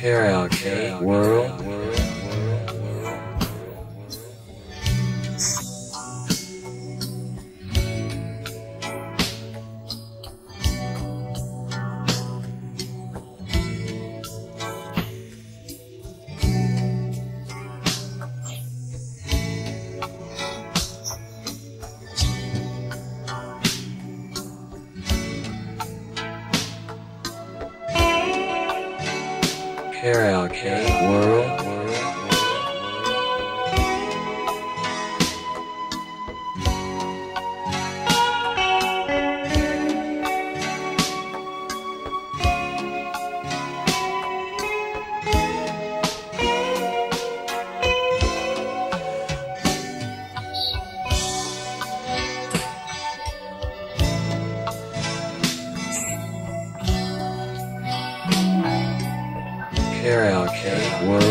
Karaoke World. Karaoke World. World.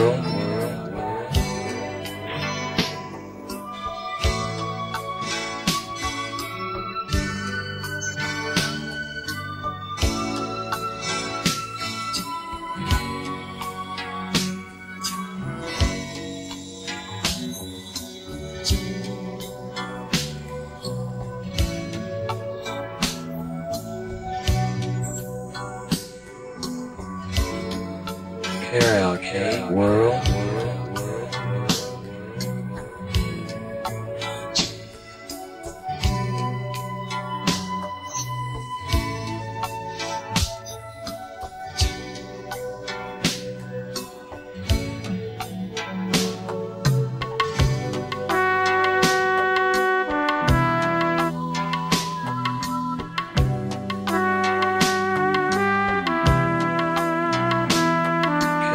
Karaoke World.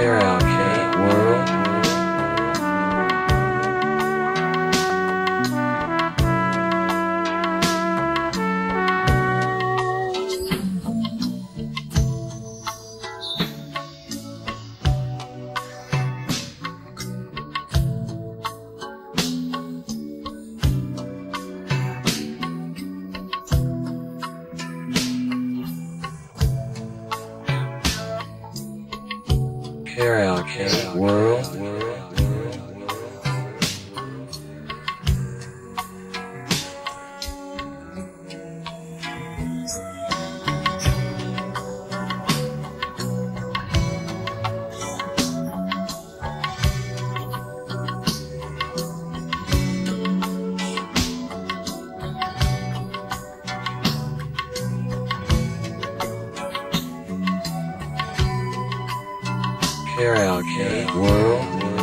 around. Karaoke World. Karaoke World.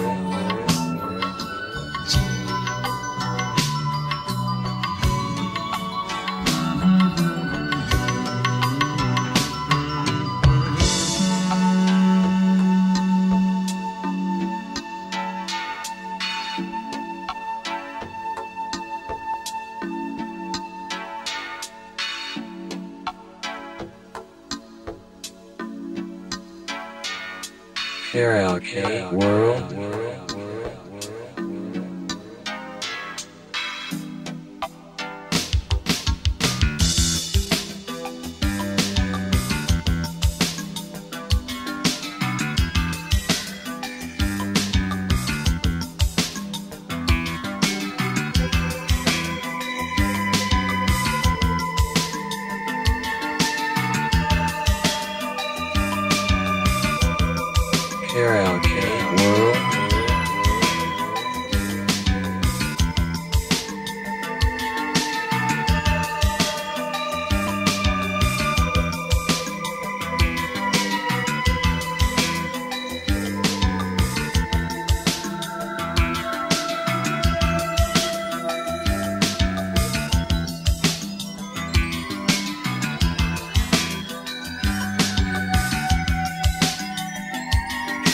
Karaoke World. Karaoke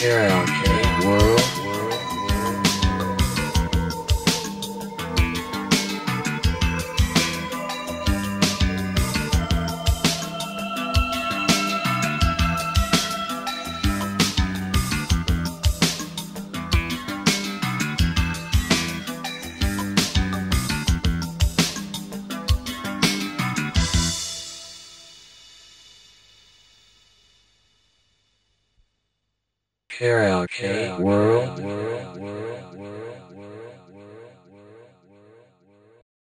Yeah. Karaoke World.